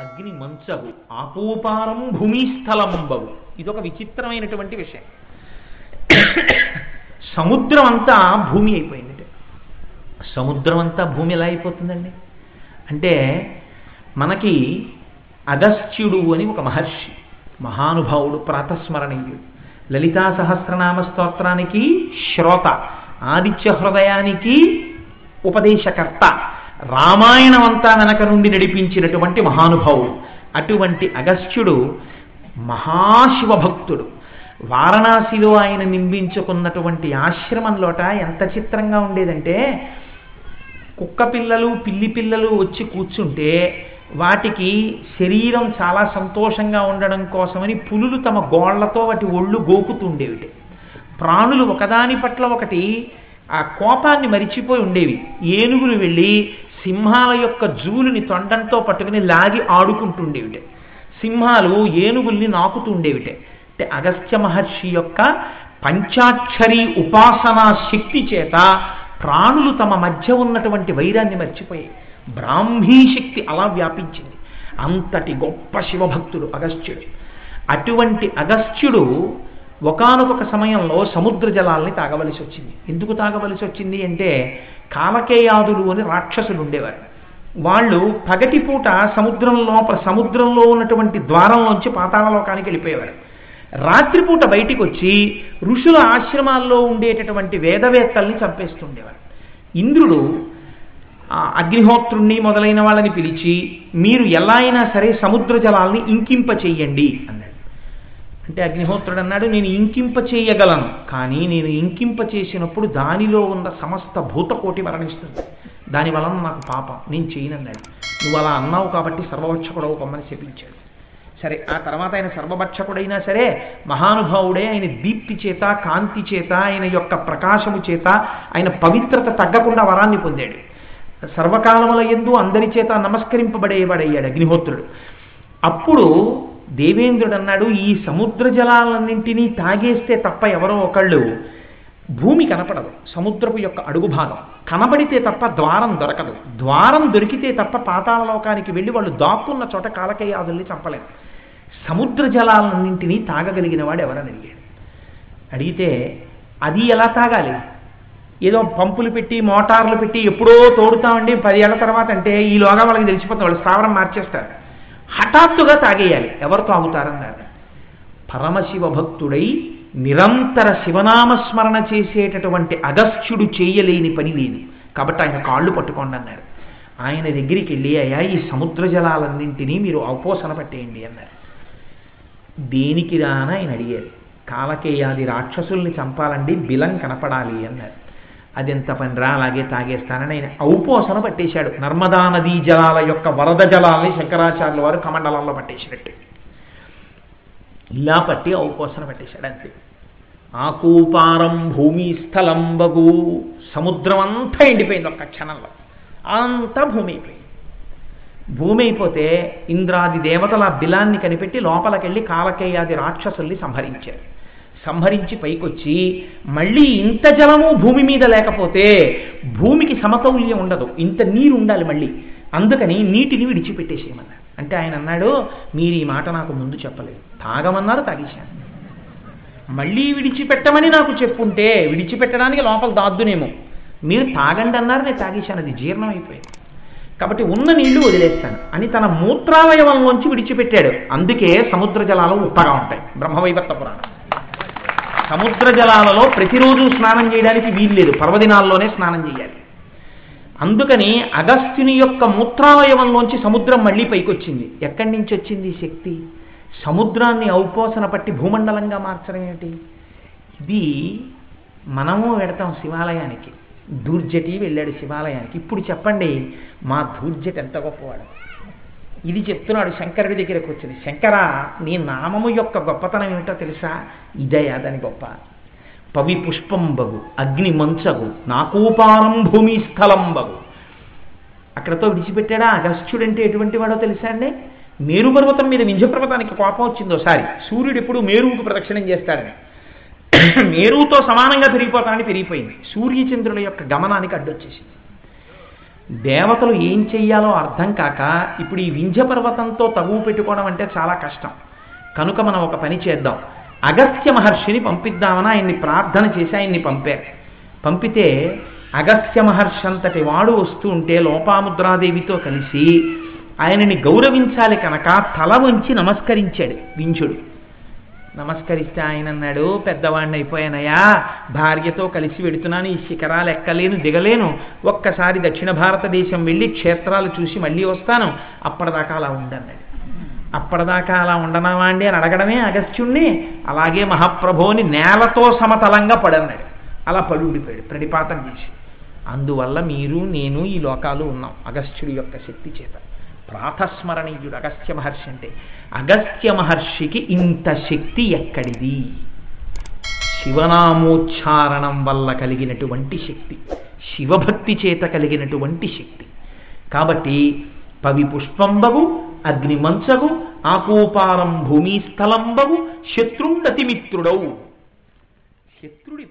అగ్ని మంచగు ఆపూపారం భూమిస్థలంబవు ఇదొక విచిత్రమైనటువంటి విషయం. సముద్రం అంతా భూమి అయిపోయింది సముద్రం అంతా భూమి ఎలా అయిపోతుందండి? అంటే మనకి అగస్త్యుడు అని ఒక మహర్షి మహానుభావుడు ప్రాతస్మరణీయుడు. లలితా సహస్రనామ స్తోత్రానికి శ్రోత ఆదిత్య హృదయానికి ఉపదేశకర్త. రామాయణం అంతా వెనక నుండి నడిపించినటువంటి మహానుభావుడు అటువంటి అగస్త్యుడు మహాశివభక్తుడు. వారణాసిలో ఆయన నిందించుకున్నటువంటి ఆశ్రమంలోట ఎంత చిత్రంగా ఉండేదంటే కుక్క పిల్లలు పిల్లి పిల్లలు వచ్చి కూర్చుంటే వాటికి శరీరం చాలా సంతోషంగా ఉండడం కోసమని పులులు తమ గోళ్ళతో వాటి ఒళ్ళు గోకుతుండేవి ప్రాణులు ఒకదాని పట్ల ఒకటి ఆ కోపాన్ని మరిచిపోయి ఉండేవి. ఏనుగులు వెళ్ళి సింహాల యొక్క జూలుని తొండంతో పట్టుకుని లాగి ఆడుకుంటుండేవిటే. సింహాలు ఏనుగుల్ని నాకుతుండేవిటే. అంటే అగస్త్య మహర్షి యొక్క పంచాక్షరి ఉపాసనా శక్తి చేత ప్రాణులు తమ మధ్య ఉన్నటువంటి వైరాన్ని మర్చిపోయాయి బ్రాహ్మీ శక్తి అలా వ్యాపించింది. అంతటి గొప్ప శివభక్తుడు అగస్త్యుడు. అటువంటి అగస్త్యుడు ఒకనొక సమయంలో సముద్ర జలాల్ని తాగవలసి వచ్చింది. ఎందుకు తాగవలసి వచ్చింది అంటే కాలకేయాదులు అని రాక్షసులు ఉండేవారు. వాళ్ళు పగటిపూట సముద్రంలో సముద్రంలో ఉన్నటువంటి ద్వారంలోంచి పాతాళలోకానికి వెళ్ళిపోయేవారు. రాత్రిపూట బయటికి వచ్చి ఋషుల ఆశ్రమాల్లో ఉండేటటువంటి వేదవేత్తల్ని చంపేస్తుండేవారు. ఇంద్రుడు అగ్నిహోత్రుణ్ణి మొదలైన వాళ్ళని పిలిచి మీరు ఎలా అయినా సరే సముద్ర జలాల్ని ఇంకింప చెయ్యండి అన్నాడు. అంటే అగ్నిహోత్రుడు అన్నాడు నేను ఇంకింప చేయగలను. కానీ నేను ఇంకింప చేసినప్పుడు దానిలో ఉన్న సమస్త భూతకోటి మరణిస్తుంది. దాని వలన నాకు పాపం. నేను చేయనన్నాడు. నువ్వు అలా అన్నావు కాబట్టి సర్వభక్షకుడవు కొమ్మని చెప్పించాడు సరే ఆ తర్వాత ఆయన సర్వభక్షకుడైనా సరే మహానుభావుడే ఆయన దీప్తి చేత కాంతి చేత ఆయన యొక్క ప్రకాశము చేత ఆయన పవిత్రత తగ్గకుండా వరాన్ని పొందాడు. సర్వకాలముల ఎందు అందరి చేత నమస్కరింపబడేవాడయ్యాడు అగ్నిహోత్రుడు. అప్పుడు దేవేంద్రుడు అన్నాడు ఈ సముద్ర జలాలన్నింటినీ తాగేస్తే తప్ప ఎవరో ఒకళ్ళు భూమి కనపడదు సముద్రపు యొక్క అడుగు భాగం. కనబడితే తప్ప ద్వారం దొరకదు. ద్వారం దొరికితే తప్ప పాతాళలోకానికి వెళ్ళి వాళ్ళు దాక్కున్న చోట కాలకేయాదుల్ని చంపలేరు. సముద్ర జలాలన్నింటినీ తాగగలిగిన వాడు ఎవరని అడిగాడు. అడిగితే అది ఎలా తాగాలి? ఏదో పంపులు పెట్టి మోటార్లు పెట్టి ఎప్పుడో తోడుతామండి పది ఏళ్ళ తర్వాత అంటే ఈలోగా వాళ్ళకి తెలిసిపోతుంది వాళ్ళు స్థావరం మార్చేస్తారు. హఠాత్తుగా తాగేయాలి. ఎవరు తాగుతారన్నారు పరమశివ భక్తుడై నిరంతర శివనామస్మరణ చేసేటటువంటి అగస్త్యుడు చేయలేని పని లేదు కాబట్టి ఆయన కాళ్ళు పట్టుకోండి అన్నారు ఆయన దగ్గరికి వెళ్ళి అయ్యా ఈ సముద్ర జలాలన్నింటినీ మీరు అవపోసన పట్టేయండి అన్నారు. దేనికి రాన ఆయన అడిగారు. కాలకేయాది రాక్షసుల్ని చంపాలండి బిలం కనపడాలి అన్నారు. అదెంత పనిరా? అలాగే తాగేస్తానని ఆయన ఔపోసన పట్టేశాడు. నర్మదా నదీ జలాల యొక్క వరద జలాల్ని శంకరాచార్యుల వారు కమండలంలో పట్టేసినట్టు. ఇలా పట్టి ఔపోసన పట్టేశాడు అంతే. ఆకూపారం భూమి స్థలంబగు. సముద్రం అంతా ఎండిపోయింది ఒక్క క్షణంలో. అంతా భూమి అయిపోయింది. భూమి అయిపోతే ఇంద్రాది దేవతల బిలాన్ని కనిపెట్టి లోపలికెళ్ళి కాలకేయాది రాక్షసుల్ని సంహరించారు. సంహరించి పైకొచ్చి మళ్ళీ ఇంత జలము భూమి మీద లేకపోతే భూమికి సమతౌల్యం ఉండదు. ఇంత నీరు ఉండాలి మళ్ళీ. అందుకని నీటిని విడిచిపెట్టేసేయమన్నారు. అంటే ఆయన అన్నాడు మీరు ఈ మాట నాకు ముందు చెప్పలేదు. తాగమన్నారు తాగేశాను మళ్ళీ విడిచిపెట్టమని నాకు చెప్పుంటే విడిచిపెట్టడానికి లోపల దాద్దునేమో. మీరు తాగండి అన్నారు నేను తాగేశాను. అది జీర్ణం అయిపోయింది. కాబట్టి ఉన్న నీళ్ళు వదిలేస్తాను. అని తన మూత్రావయవంలోంచి విడిచిపెట్టాడు. అందుకే సముద్ర జలాలు ఉప్పగా ఉంటాయి. బ్రహ్మవైవర్త పురాణం. సముద్ర జలాలలో ప్రతిరోజు స్నానం చేయడానికి వీల్లేదు పర్వదినాల్లోనే స్నానం చేయాలి. అందుకని అగస్త్యుని యొక్క మూత్రావయవంలోంచి సముద్రం మళ్ళీ పైకొచ్చింది. ఎక్కడి నుంచి వచ్చింది శక్తి? సముద్రాన్ని ఔపోసన పట్టి భూమండలంగా మార్చడం ఏమిటి ఇది మనము వెడతాం శివాలయానికి. దూర్జటి వెళ్ళాడు శివాలయానికి. ఇప్పుడు చెప్పండి మా దూర్జటి ఎంత గొప్పవాడు? ఇది చెప్తున్నాడు శంకరుడి దగ్గరకు వచ్చింది శంకర నీ నామము యొక్క గొప్పతనం ఏమిటో తెలుసా? ఇదయా దాని గొప్ప. పవి పుష్పంబగు అగ్ని మంచగు నాకూపారం భూమి స్థలంబగు అక్కడతో విడిచిపెట్టాడా? అగస్త్యుడంటే ఎటువంటి వాడో తెలుసా అండి? మేరు పర్వతం మీద వింధ్య పర్వతానికి కోపం వచ్చింది ఒకసారి. సూర్యుడు ఎప్పుడు మేరువుకు ప్రదక్షిణం చేస్తాడని. మేరుతో సమానంగా పెరిగిపోతానని పెరిగిపోయింది. సూర్యచంద్రుల యొక్క గమనానికి అడ్డొచ్చేసింది. దేవతలు ఏం చెయ్యాలో అర్థం కాక ఇప్పుడు ఈ వింధ్య పర్వతంతో తగువు పెట్టుకోవడం అంటే చాలా కష్టం. కనుక మనం ఒక పని చేద్దాం. అగస్త్య మహర్షిని పంపిద్దామని ఆయన్ని ప్రార్థన చేసి ఆయన్ని పంపారు. పంపితే అగస్త్య మహర్షి అంతటి వాడు వస్తూ ఉంటే లోపాముద్రాదేవితో కలిసి ఆయనని గౌరవించాలి కనుక తల వంచి నమస్కరించాడు వించుడు నమస్కరిస్తే ఆయన అన్నాడు పెద్దవాడిని అయిపోయానయా భార్యతో కలిసి వెడుతున్నాను ఈ శిఖరాలు ఎక్కలేను దిగలేను. ఒక్కసారి దక్షిణ భారతదేశం వెళ్ళి క్షేత్రాలు చూసి మళ్ళీ వస్తాను. అప్పటిదాకా అలా ఉండన్నాడు. అప్పటిదాకా అలా ఉండనావా అండి అని అడగడమే అగస్త్యుణ్ణి అలాగే మహాప్రభోని నేలతో సమతలంగా పడన్నాడు. అలా పడి ఉండిపోయాడు ప్రణిపాతం చేసి. అందువల్ల మీరు నేను ఈ లోకాలు ఉన్నాం అగస్త్యుడి యొక్క శక్తి చేత. ప్రాతస్మరణీయుడు అగస్త్య మహర్షి అంటే. అగస్త్య మహర్షికి ఇంత శక్తి ఎక్కడిది? శివనామోచ్చారణం వల్ల కలిగినటువంటి శక్తి శివభక్తి చేత కలిగినటువంటి శక్తి. కాబట్టి పవి పుష్పంబగు అగ్నిమంచగు ఆకోపారం భూమి స్థలంబగు శత్రుండతిమిత్రుడవు శత్రుడి